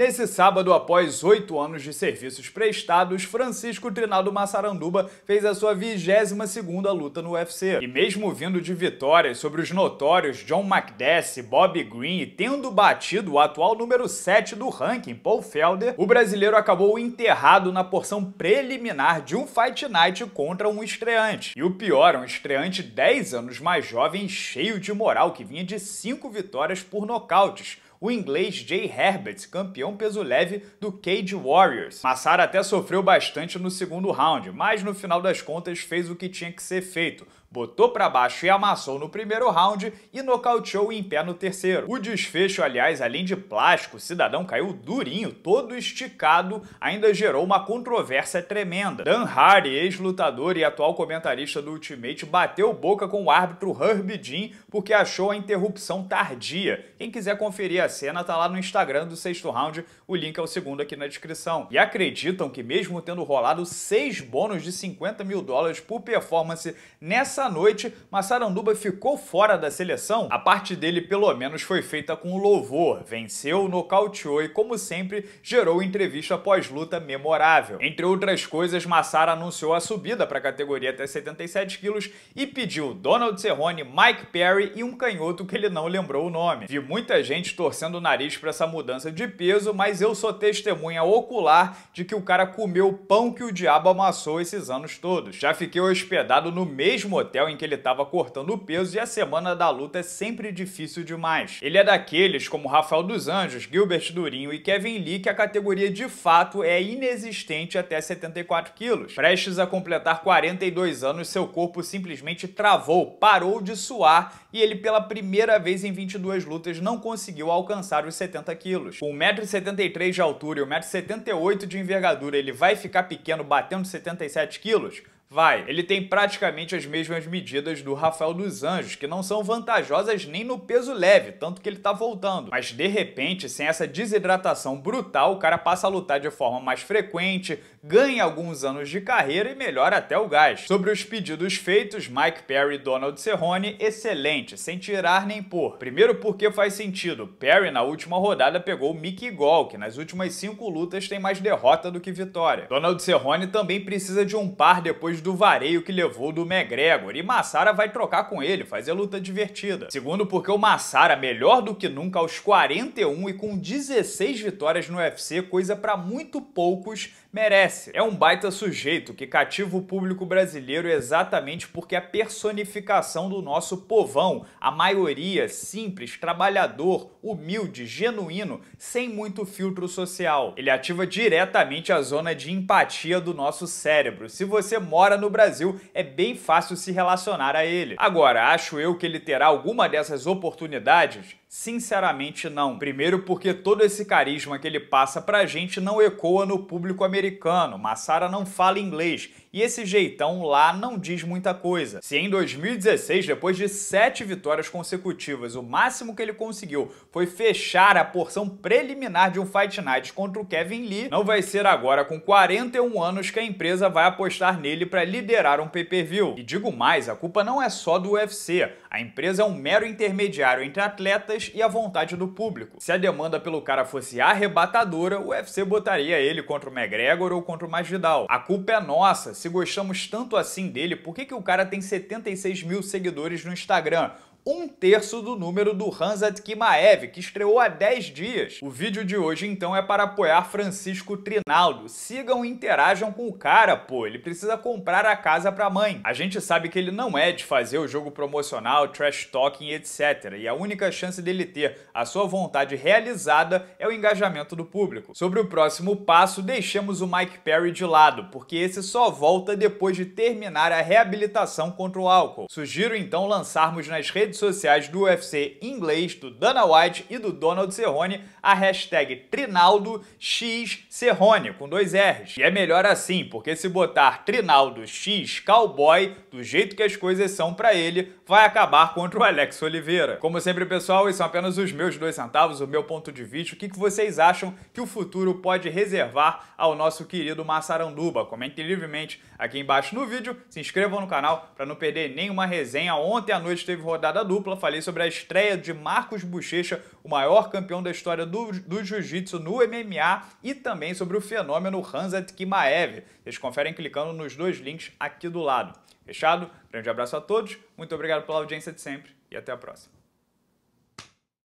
Nesse sábado, após oito anos de serviços prestados, Francisco Trinaldo Massaranduba fez a sua 22 segunda luta no UFC. E mesmo vindo de vitórias sobre os notórios John McDessie, Bob Green e tendo batido o atual número 7 do ranking, Paul Felder, o brasileiro acabou enterrado na porção preliminar de um Fight Night contra um estreante. E o pior, um estreante 10 anos mais jovem, cheio de moral, que vinha de 5 vitórias por nocautes o inglês Jay Herbert, campeão peso leve do Cage Warriors. Massara até sofreu bastante no segundo round, mas no final das contas fez o que tinha que ser feito botou para baixo e amassou no primeiro round e nocauteou em pé no terceiro. O desfecho, aliás, além de plástico, o cidadão caiu durinho, todo esticado, ainda gerou uma controvérsia tremenda. Dan Hardy, ex-lutador e atual comentarista do Ultimate, bateu boca com o árbitro Herb Dean porque achou a interrupção tardia. Quem quiser conferir a cena tá lá no Instagram do sexto round, o link é o segundo aqui na descrição. E acreditam que mesmo tendo rolado seis bônus de 50 mil dólares por performance nessa noite, Massaranduba ficou fora da seleção. A parte dele, pelo menos, foi feita com louvor. Venceu, nocauteou e, como sempre, gerou entrevista pós-luta memorável. Entre outras coisas, Massara anunciou a subida para a categoria até 77 quilos e pediu Donald Cerrone, Mike Perry e um canhoto que ele não lembrou o nome. Vi muita gente torcendo o nariz para essa mudança de peso, mas eu sou testemunha ocular de que o cara comeu o pão que o diabo amassou esses anos todos. Já fiquei hospedado no mesmo hotel hotel em que ele estava cortando o peso e a semana da luta é sempre difícil demais. Ele é daqueles como Rafael dos Anjos, Gilbert Durinho e Kevin Lee que a categoria de fato é inexistente até 74 quilos. Prestes a completar 42 anos, seu corpo simplesmente travou, parou de suar e ele pela primeira vez em 22 lutas não conseguiu alcançar os 70 quilos. Com 1,73m de altura e 1,78m de envergadura, ele vai ficar pequeno batendo 77 quilos? Vai, ele tem praticamente as mesmas medidas do Rafael dos Anjos, que não são vantajosas nem no peso leve, tanto que ele tá voltando. Mas de repente, sem essa desidratação brutal, o cara passa a lutar de forma mais frequente, ganha alguns anos de carreira e melhora até o gás. Sobre os pedidos feitos, Mike Perry e Donald Cerrone, excelente, sem tirar nem pôr. Primeiro porque faz sentido, Perry na última rodada pegou Mickey Gall, que nas últimas cinco lutas tem mais derrota do que vitória. Donald Cerrone também precisa de um par depois do vareio que levou do McGregor, e Massara vai trocar com ele, fazer luta divertida. Segundo, porque o Massara, melhor do que nunca aos 41 e com 16 vitórias no UFC, coisa para muito poucos, merece. É um baita sujeito que cativa o público brasileiro exatamente porque é a personificação do nosso povão, a maioria simples, trabalhador, humilde, genuíno, sem muito filtro social. Ele ativa diretamente a zona de empatia do nosso cérebro. Se você mora no Brasil, é bem fácil se relacionar a ele. Agora, acho eu que ele terá alguma dessas oportunidades? Sinceramente, não. Primeiro, porque todo esse carisma que ele passa pra gente não ecoa no público americano. Massara não fala inglês e esse jeitão lá não diz muita coisa. Se em 2016, depois de sete vitórias consecutivas, o máximo que ele conseguiu foi fechar a porção preliminar de um Fight Night contra o Kevin Lee, não vai ser agora com 41 anos que a empresa vai apostar nele para liderar um pay-per-view. E digo mais, a culpa não é só do UFC. A empresa é um mero intermediário entre atletas e a vontade do público. Se a demanda pelo cara fosse arrebatadora, o UFC botaria ele contra o McGregor ou contra o Masvidal. A culpa é nossa se gostamos tanto assim dele, por que, que o cara tem 76 mil seguidores no Instagram? Um terço do número do Hanzat Kimaev, que estreou há 10 dias. O vídeo de hoje, então, é para apoiar Francisco Trinaldo. Sigam e interajam com o cara, pô, ele precisa comprar a casa pra mãe. A gente sabe que ele não é de fazer o jogo promocional, trash talking, etc. E a única chance dele ter a sua vontade realizada é o engajamento do público. Sobre o próximo passo, deixemos o Mike Perry de lado, porque esse só volta depois de terminar a reabilitação contra o álcool. Sugiro então lançarmos nas redes redes sociais do UFC inglês, do Dana White e do Donald Cerrone, a hashtag Trinaldo X Cerrone, com dois R's. E é melhor assim, porque se botar Trinaldo X Cowboy, do jeito que as coisas são para ele, vai acabar contra o Alex Oliveira. Como sempre, pessoal, esses são apenas os meus dois centavos, o meu ponto de vista. O que vocês acham que o futuro pode reservar ao nosso querido Massaranduba? Comentem livremente aqui embaixo no vídeo, se inscrevam no canal para não perder nenhuma resenha. Ontem à noite teve rodada da dupla, falei sobre a estreia de Marcos Bochecha, o maior campeão da história do, do jiu-jitsu no MMA, e também sobre o fenômeno Hanzat Kimaev. Vocês conferem clicando nos dois links aqui do lado. Fechado? Grande abraço a todos, muito obrigado pela audiência de sempre e até a próxima.